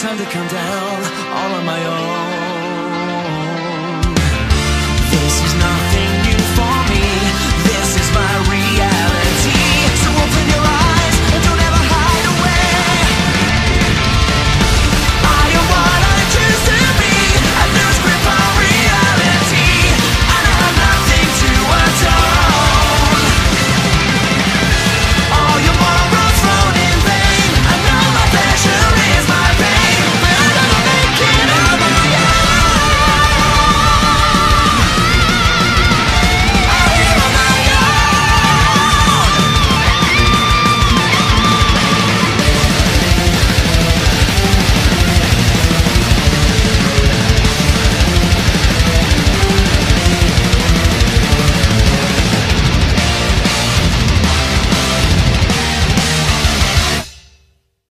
time to come down all on my own.